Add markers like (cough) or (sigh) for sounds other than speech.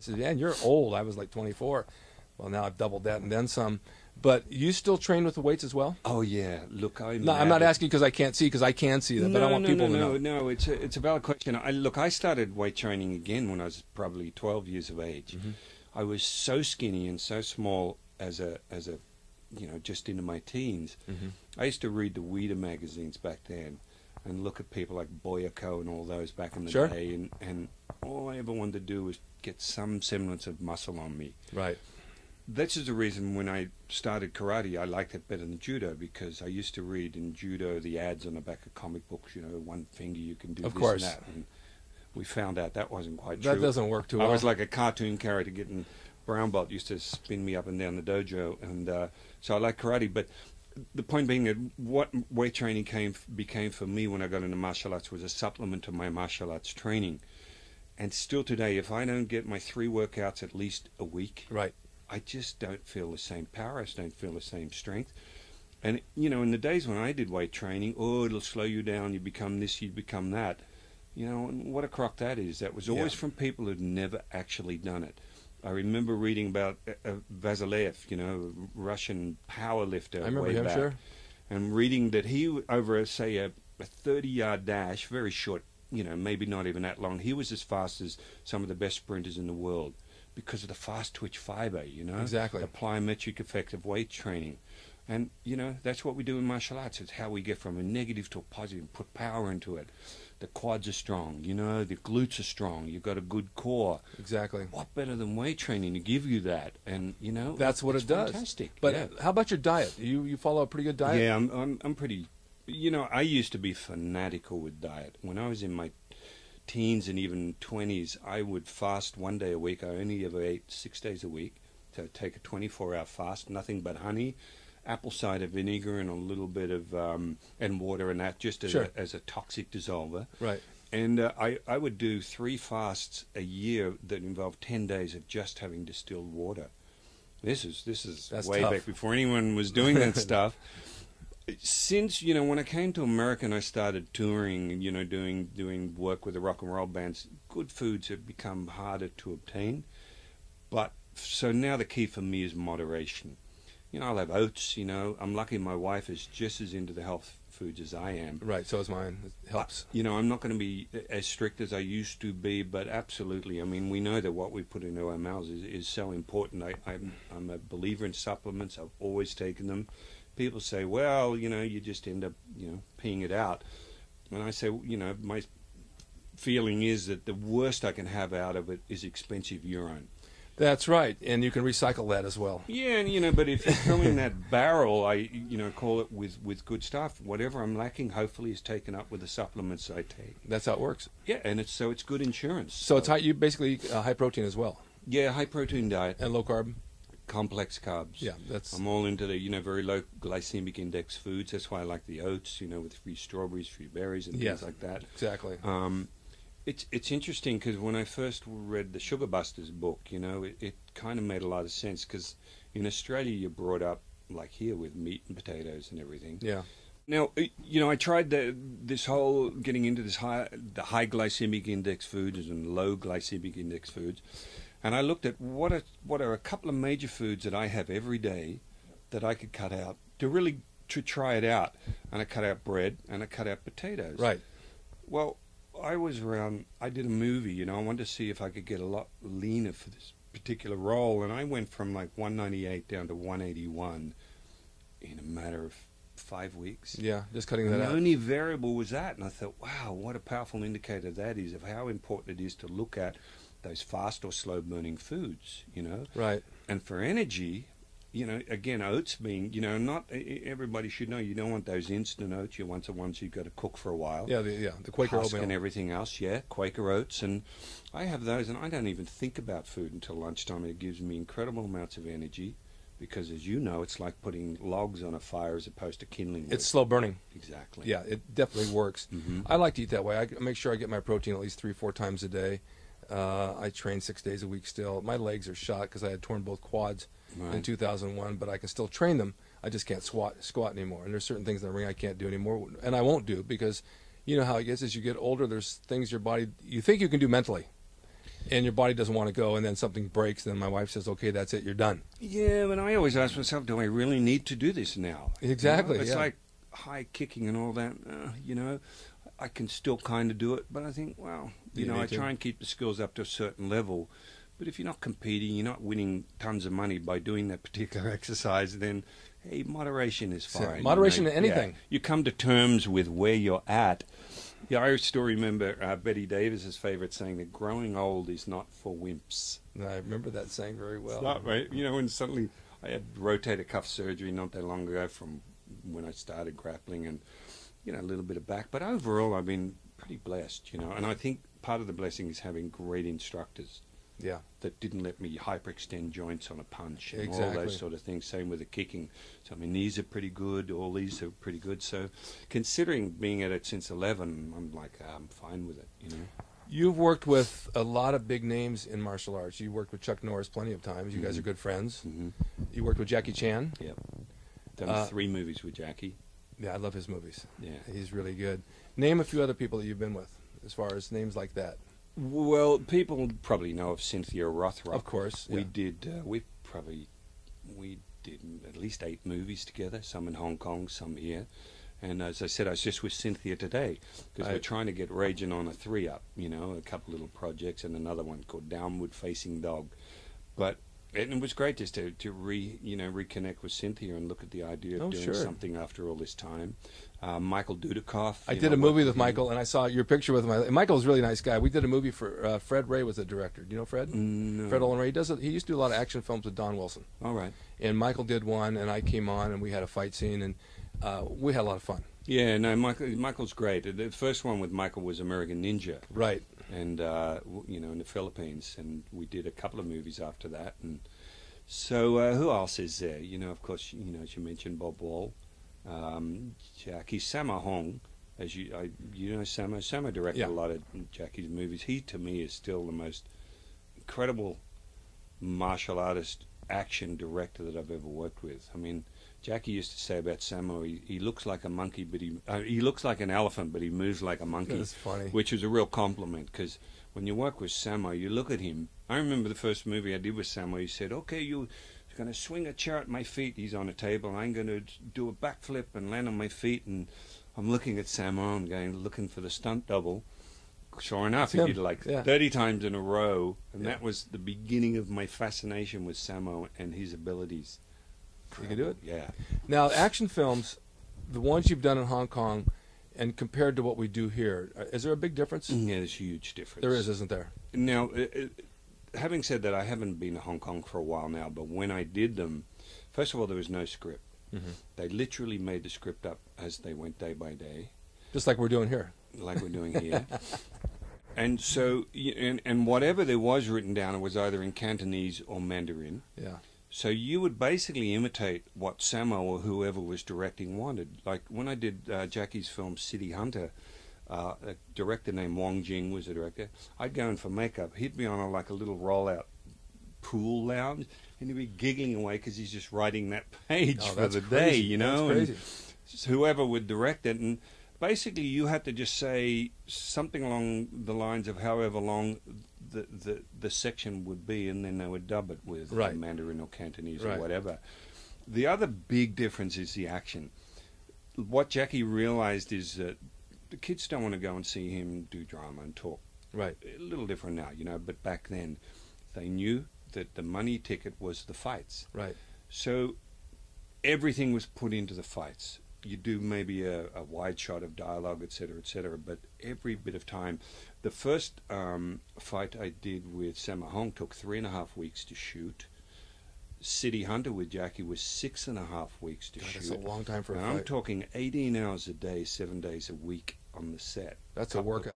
I said, "Man, you're old." I was like 24. Well, now I've doubled that and then some. But you still train with the weights as well? Oh yeah. Look, I'm. No, I'm not avid- asking because I can't see because I can see that, but I want no, people no, to no, know. No, it's a, it's a valid question. I look, I started weight training again when I was probably 12 years of age. Mm-hmm. I was so skinny and so small as a as a you know just into my teens. Mhm. I used to read the Weider magazines back then and look at people like Boyer Coe and all those back in the Sure. day, and and all I ever wanted to do was get some semblance of muscle on me. Right. This is the reason when I started karate, I liked it better than judo because I used to read in judo the ads on the back of comic books. You know, one finger you can do Of this course. and that. And we found out that wasn't quite That true. That doesn't work too I well. was like a cartoon character getting brown belt used to spin me up and down the dojo, and uh, so I like karate. But the point being that what weight training came became for me when I got into martial arts was a supplement to my martial arts training. And still today, if I don't get my three workouts at least a week, right. I just don't feel the same power. I just don't feel the same strength. And you know, in the days when I did weight training, oh, it'll slow you down. You become this, you become that. You know, and what a crock that is. That was always Yeah. from people who'd never actually done it. I remember reading about uh, uh, Vasilev, you know, Russian power lifter. I remember way him, back, sure. And reading that he over a, say a, a thirty-yard dash, very short, you know, maybe not even that long. He was as fast as some of the best sprinters in the world because of the fast twitch fiber. You know, Exactly. the plyometric effect of weight training. And you know that's what we do in martial arts. It's how we get from a negative to a positive, and put power into it. The quads are strong, you know. The glutes are strong. You've got a good core. Exactly. What better than weight training to give you that? And you know That's what it does. Fantastic. But yeah. how about your diet? You you follow a pretty good diet? Yeah, I'm, I'm I'm pretty. You know, I used to be fanatical with diet. When I was in my teens and even twenties, I would fast one day a week. I only ever ate six days a week. So I'd take a 24-hour fast, nothing but honey, apple cider vinegar, and a little bit of um, and water, and that just as, Sure. a, as a toxic dissolver. Right. And uh, I I would do three fasts a year that involved ten days of just having distilled water. This is this is That's way tough. back before anyone was doing that (laughs) stuff. Since you know when I came to America and I started touring, you know doing doing work with the rock and roll bands, good foods have become harder to obtain. But so now the key for me is moderation. You know, I'll have oats. You know, I'm lucky my wife is just as into the health foods as I am. Right. So is mine. It helps. You know, I'm not going to be as strict as I used to be, but absolutely. I mean, we know that what we put into our mouths is, is so important. I, I'm, I'm a believer in supplements. I've always taken them. People say, well, you know, you just end up, you know, peeing it out. And I say, you know, my feeling is that the worst I can have out of it is expensive urine. That's right, and you can recycle that as well. Yeah, and you know, but if you throw in that (laughs) barrel, I you know call it with with good stuff. Whatever I'm lacking, hopefully, is taken up with the supplements I take. That's how it works. Yeah, and it's so it's good insurance. So it's high, you basically uh, high protein as well yeah, high protein diet, and low carb. Complex carbs. Yeah, that's I'm all into the you know very low glycemic index foods. That's why I like the oats. You know, with free strawberries, free berries, and Yes. things like that. exactly. Um, it's it's interesting because when I first read the Sugar Busters book, you know, it, it kind of made a lot of sense because in Australia you're brought up like here with meat and potatoes and everything. Yeah. Now, you know, I tried the, this whole getting into this high, the high glycemic index foods and low glycemic index foods, and I looked at what are what are a couple of major foods that I have every day that I could cut out to really to try it out, and I cut out bread and I cut out potatoes. Right. Well, I was around. I did a movie. You know, I wanted to see if I could get a lot leaner for this particular role, and I went from like 198 down to 181 in a matter of five weeks. Yeah. Just cutting And that the out. The only variable was that, and I thought, wow, what a powerful indicator that is of how important it is to look at those fast or slow burning foods. You know, Right. and for energy. You know, again, oats being, you know, not everybody should know you don't want those instant oats. You want the ones you've got to cook for a while Yeah. The, yeah. The Quaker oats and everything else. Yeah, Quaker oats, and I have those, and I don't even think about food until lunchtime. It gives me incredible amounts of energy, because as you know, it's like putting logs on a fire as opposed to kindling. wood. It's slow burning. exactly. Yeah. It definitely works. Mhm. I like to eat that way. I make sure I get my protein at least three, four times a day. Uh, I train six days a week still. My legs are shot because I had torn both quads in 2001, but I can still train them. I just can't squat squat anymore. And there's certain things in the ring I can't do anymore, and I won't do because you know how it gets as you get older. There's things your body you think you can do mentally, and your body doesn't want to go, and then something breaks, then my wife says, "Okay, that's it, you're done." Yeah, but I always ask myself, do I really need to do this now? You know, Exactly, it's yeah. like high kicking and all that. Uh, you know, I can still kind of do it, but I think, well, you you know, I to? try and keep the skills up to a certain level. But if you're not competing, you're not winning tons of money by doing that particular (laughs) exercise, then hey, moderation is So, fine. you moderation know. in anything. Yeah. You come to terms with where you're at. Yeah, I still remember uh, Bette Davis's favorite saying that growing old is not for wimps. And I remember that saying very well. It's not right. You know, when suddenly I had rotator cuff surgery not that long ago from when I started grappling and, you know, a little bit of back. But overall, I've been pretty blessed, you know. And I think part of the blessing is having great instructors Yeah, that didn't let me hyperextend joints on a punch and all those sort of things. Same with the kicking. So I mean, knees are pretty good. All these are pretty good. So considering being at it since 11, I'm like, I'm fine with it, you know. you've worked with a lot of big names in martial arts. You worked with Chuck Norris plenty of times. You guys Mhm. are good friends. hmm You worked with Jackie Chan. Yep. Done Uh, three movies with Jackie. Yeah, I love his movies. Yeah. He's really good. Name a few other people that you've been with, as far as names like that. Well, people probably know of Cynthia Rothrock. Of course, we yeah. did. Uh, we probably we did at least eight movies together. Some in Hong Kong, some here. And as I said, I was just with Cynthia today because we're trying to get Raging on a three up. You know, a couple little projects and another one called Downward Facing Dog. But and it was great just to, to re you know reconnect with Cynthia and look at the idea of Oh, doing sure. something after all this time. Uh, Michael Dudikoff. I did know, a movie with. Michael, and I saw your picture with him. Michael's a really nice guy. We did a movie for uh, Fred Ray was the director. Do you know Fred? No. Fred Olen Ray. He does. A, he used to do a lot of action films with Don Wilson. All right. And Michael did one, and I came on, and we had a fight scene, and uh, we had a lot of fun. Yeah, no, Michael, Michael's great. The first one with Michael was American Ninja, Right. And uh, you know, in the Philippines, and we did a couple of movies after that. And so, uh, who else is there? You know, of course, you know, as you mentioned, Bob Wall, um, Jackie Sammo Hung. As you, I, you know, Sammo. Sammo directed Yeah. a lot of Jackie's movies. He, to me, is still the most incredible martial artist action director that I've ever worked with. I mean, Jackie used to say about Sammo, he, he looks like a monkey, but he uh, he looks like an elephant, but he moves like a monkey, That's funny. which is a real compliment because when you work with Sammo, you look at him. I remember the first movie I did with Sammo. He said, "Okay, you're going to swing a chair at my feet." He's on a table. and I'm going to do a backflip and land on my feet, and I'm looking at Sammo and going, looking for the stunt double. Sure enough, he did it like Yeah. 30 times in a row, and Yeah. that was the beginning of my fascination with Sammo and his abilities. You can do it. Yeah. Now, action films, the ones you've done in Hong Kong, and compared to what we do here, uh, there a big difference? Yeah, there's a huge difference. There is, isn't there? Now, having said that, I haven't been to Hong Kong for a while now, but when I did them, first of all, there was no script. Mhm. They literally made the script up as they went day by day, Just like we're doing here. like we're doing here. (laughs) and so, and, and whatever there was written down, it was either in Cantonese or Mandarin. Yeah. So you would basically imitate what Sammo or whoever was directing wanted. Like when I did uh, Jackie's film City Hunter, uh, a director named Wong Jing was the director. I'd go in for makeup. He'd be on a, like a little rollout pool lounge, and he'd be giggling away because he's just writing that (laughs) page Oh, for the crazy. day, you know. And whoever would direct it, and basically you had to just say something along the lines of however long the the, the section would be, and then they would dub it with Right. Mandarin or Cantonese Right. or whatever. The other big difference is the action. What Jackie realized is that the kids don't want to go and see him do drama and talk. Right. A little different now, you know, but back then they knew that the money ticket was the fights. Right. So everything was put into the fights. You do maybe a, a wide shot of dialogue, et cetera, et cetera, but every bit of time. The first um, fight I did with Sammo Hung took three and a half weeks to shoot. City Hunter with Jackie was six and a half weeks to God, shoot. that's a long time for a and I'm talking 18 hours a day, seven days a week on the set. That's a workout.